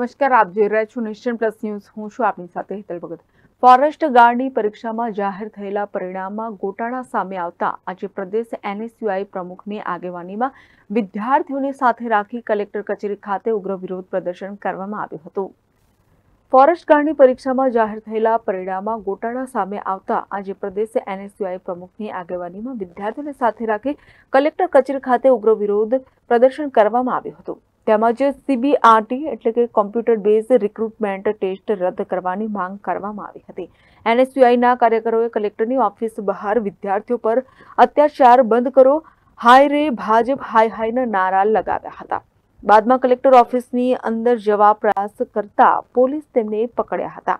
નમસ્કાર, આપ જોઈ રહ્યા છો નેશન પ્લસ ન્યૂઝ. હું છું આપની સાથે હેતલ ભગત. ફોરેસ્ટ ગાર્ડની પરીક્ષામાં જાહેર થયેલા પરિણામમાં ગોટાળા સામે આવતા આજે પ્રદેશ એનએસયુઆઈ પ્રમુખની આગેવાનીમાં વિદ્યાર્થીઓને સાથે રાખી કલેક્ટર કચેરી ખાતે ઉગ્ર વિરોધ પ્રદર્શન કરવામાં આવ્યું હતું. ફોરેસ્ટ ગાર્ડની પરીક્ષામાં જાહેર થયેલા પરિણામમાં ગોટાળા સામે આવતા આજે પ્રદેશ એનએસયુઆઈ પ્રમુખની આગેવાનીમાં વિદ્યાર્થીઓને સાથે રાખી કલેક્ટર કચેરી ખાતે ઉગ્ર વિરોધ પ્રદર્શન કરવામાં આવ્યું હતું. તેમજ સીબીઆરટી એટલે કે કોમ્પ્યુટર બેઝ રિક્રુટમેન્ટ ટેસ્ટ રદ કરવાની માંગ કરવામાં આવી હતી. એનએસયુઆઈના કાર્યકરોએ કલેક્ટરની ઓફિસ બહાર વિદ્યાર્થીઓ પર અત્યાચાર બંધ કરો, હાય રે ભાજપ, હાય હાયના નારા લગાવ્યા હતા. બાદમાં કલેક્ટર ઓફિસની અંદર જવા પ્રયાસ કરતા પોલીસ તેમને પકડ્યા હતા.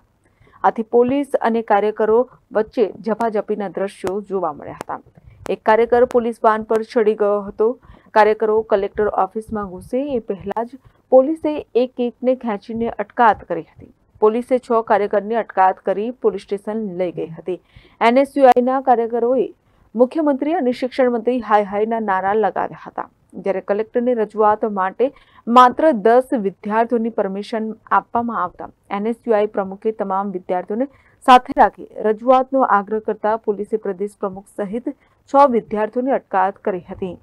આથી પોલીસ અને કાર્યકરો વચ્ચે ઝપાઝપીના દ્રશ્યો જોવા મળ્યા હતા. એક કાર્યકર પોલીસ વાન પર ચડી ગયો હતો. કાર્યકરો કલેક્ટર ઓફિસમાં ઘૂસે, એ પહેલા જ પોલીસે એક એકને ખેંચીને અટકાત કરી હતી. પોલીસે છ કાર્યકરની અટકાત કરી પોલીસ સ્ટેશન લઈ ગઈ હતી. એનએસયુઆઈના કાર્યકરોએ મુખ્યમંત્રી અને શિક્ષણ મંત્રી હાય હાયના નારા લગાવ્યા હતા. જ્યારે કલેક્ટરની રજૂઆત માટે માત્ર દસ વિદ્યાર્થીઓની પરમિશન આપવામાં આવતા એનએસયુઆઈ પ્રમુખે તમામ વિદ્યાર્થીઓને સાથે રાખી રજૂઆતનો આગ્રહ કરતા પોલીસે પ્રદેશ પ્રમુખ સહિત છ વિદ્યાર્થીઓની અટકાયત કરી હતી.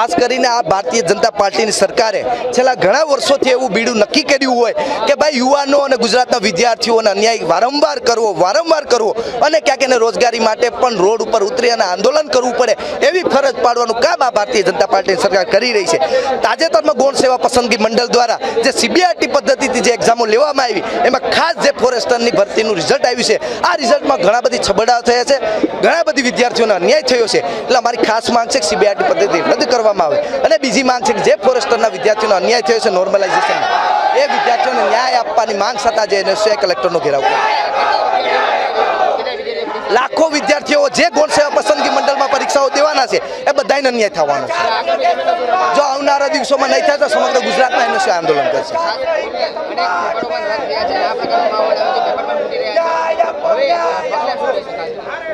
ખાસ કરીને આ ભારતીય જનતા પાર્ટીની સરકારે છેલ્લા ઘણા વર્ષોથી એવું બીડું નક્કી કર્યું હોય કે ભાઈ યુવાનો અને ગુજરાતના વિદ્યાર્થીઓને અન્યાય વારંવાર કરવો વારંવાર કરવો અને ક્યાંક એને રોજગારી માટે પણ રોડ ઉપર ઉતરી અને આંદોલન કરવું પડે એવી ફરજ પાડવાનું કામ આ ભારતીય જનતા પાર્ટીની સરકાર કરી રહી છે. તાજેતરમાં ગૌણ સેવા પસંદગી મંડળ દ્વારા જે સીબીઆઈટી પદ્ધતિથી જે એક્ઝામો લેવામાં આવી, એમાં ખાસ જે ફોરેસ્ટરની ભરતીનું રિઝલ્ટ આવ્યું છે, આ રિઝલ્ટમાં ઘણા બધી છબડાઓ થયા છે, ઘણા બધી વિદ્યાર્થીઓને અન્યાય થયો છે. એટલે અમારી ખાસ માંગ છે કે સીબીઆરટી પદ્ધતિ રદ કરવામાં આવે. અને બીજી માંગ છે કે જે ફોરેસ્ટરના વિદ્યાર્થીઓનો અન્યાય થયો છે નોર્મલાઇઝેશન એ વિદ્યાર્થીઓને ન્યાય આપવાની માંગ છતાં જે એને છે કલેક્ટરનો ઘેરાવ લાખો વિદ્યાર્થીઓ જે ગોળ સેવા પસંદગી મંડળમાં પરીક્ષાઓ દેવાના છે, એ બધાને અન્યાય થવાનો છે. જો આવનારા દિવસોમાં નહીં થાય તો સમગ્ર ગુજરાતમાં એનું આંદોલન કરશે.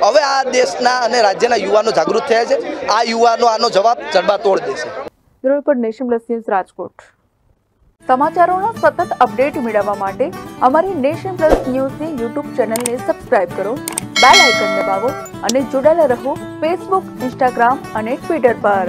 હવે આ દેશના અને રાજ્યના યુવાનો જાગૃત થયા છે. આ યુવાનો આનો જવાબ જડબાતોડ દેશે bureau report Nation Plus Rajkot. સમાચારોનો સતત અપડેટ મેળવવા માટે અમારી નેશન પ્લસ ન્યૂઝની યુટ્યુબ ચેનલને સબસ્ક્રાઇબ કરો, બેલ આઇકન દબાવો અને જોડાયેલા રહો ફેસબુક, ઇન્સ્ટાગ્રામ અને ટ્વિટર પર.